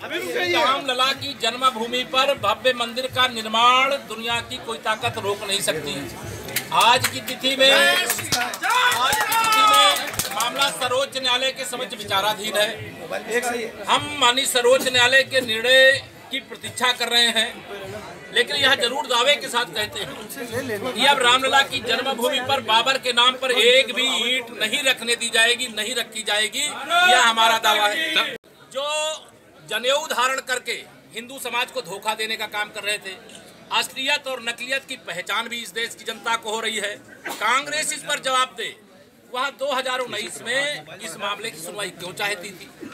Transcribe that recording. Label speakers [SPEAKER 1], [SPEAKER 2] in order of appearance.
[SPEAKER 1] रामलला की जन्मभूमि पर भव्य मंदिर का निर्माण दुनिया की कोई ताकत रोक नहीं सकती। आज की तिथि में आज की तिथि में मामला सर्वोच्च न्यायालय के समक्ष विचाराधीन है। हम माननीय सर्वोच्च न्यायालय के निर्णय की प्रतीक्षा कर रहे हैं लेकिन यह ज़रूर दावे के साथ कहते हैं कि अब रामलला की जन्मभूमि पर बाबर के नाम पर एक भी ईट नहीं रखने दी जाएगी नहीं रखी जाएगी। यह हमारा दावा है। जो जनेऊ धारण करके हिंदू समाज को धोखा देने का काम कर रहे थे। असलियत और नकलियत की पहचान भी इस देश की जनता को हो रही है। कांग्रेस इस पर जवाब दे। वह 2019 में इस मामले की सुनवाई क्यों चाहती थी?